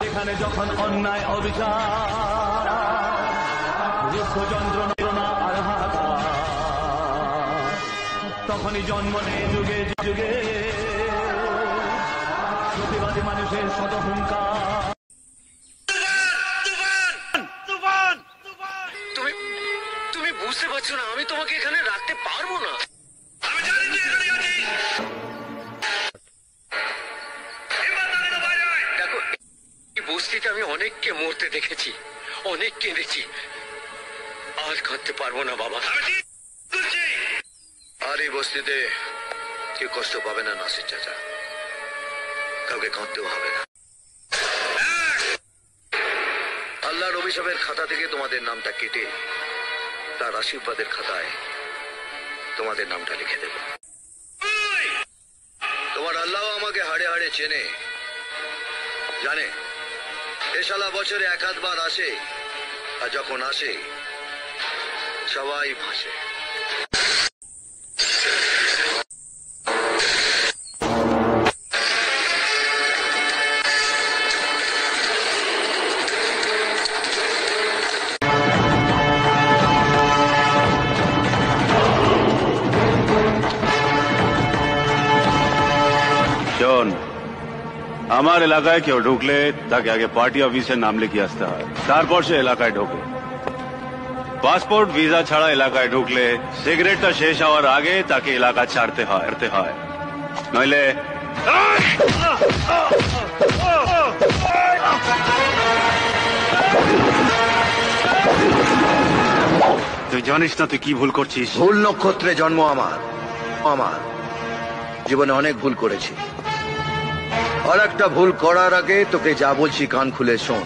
এখানে যখন অন্যায় অবিচার দুঃখ যন্ত্রণা তখনই জন্ম নেয় যুগে যুগে। প্রতিবাদী মানুষের শত হুঙ্কার তুমি বুঝতে পারছ না, আমি তোমাকে এখানে রাখতে পারব না। বস্তিতে আমি অনেককে মরতে দেখেছি অনেক কেঁদেছি আর কাঁদতে পারব না বাবা। আর এই বস্তিতে কেউ কষ্ট পাবে না নাসির চাচা। কাউকে কাঁদতেও হবে না। আল্লাহর অভিশাপের খাতা থেকে তোমাদের নামটা কেটে তার আশীর্বাদের খাতায় তোমাদের নামটা লিখে দেব। তোমার আল্লাহ আমাকে হাড়ে হাড়ে চেনে। জানে এ শালা বছরে এক আধবার আসে আর যখন আসে সবাই ভাসে। শোন আমার এলাকায় কেউ ঢুকলে তাকে আগে পার্টি অফিসে নাম লিখিয়ে আসতে হয়। তারপর সে এলাকায় ঢোকে। পাসপোর্ট ভিসা ছাড়া এলাকায় ঢুকলে সিগারেটটা শেষ হওয়ার আগে তাকে এলাকা ছাড়তে হয় হয়। নইলে তুই জানিস না তুই কি ভুল করছিস? ভুল নক্ষত্রে জন্ম আমার। আমার। জীবনে অনেক ভুল করেছি। আর একটা ভুল করার আগে তোকে যা বলছি কান খুলে শোন।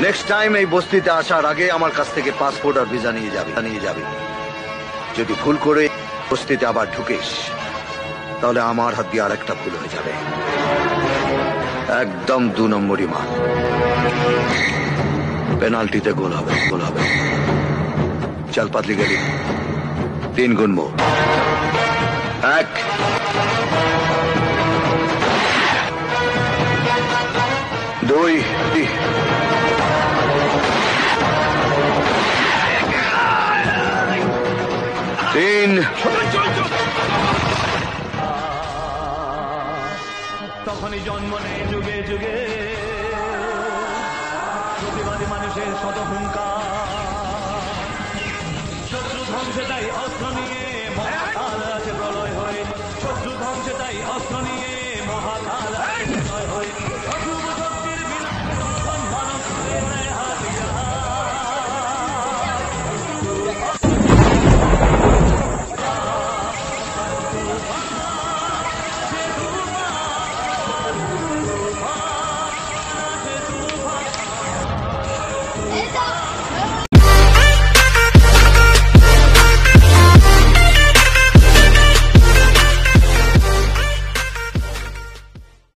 নেক্সট টাইম এই বস্তিতে আসার আগে আমার কাছ থেকে পাসপোর্ট আর ভিসা নিয়ে যাবে নিয়ে যাবে। যদি ভুল করে বস্তিতে আবার ঢুকিস, তাহলে আমার হাত দিয়ে আর একটা ভুল হয়ে যাবে। একদম দু নম্বরই মাল। পেনাল্টিতে গোল হবে গোল হবে। চল পাতলি গেলি। তিন গুনবো এক। দুই, তিন। তখনই জন্ম নেয় যুগে যুগে। প্রতিবাদী মানুষের শত হুঙ্কার শত্রু ধ্বংসে তাই অস্ত্র নিয়ে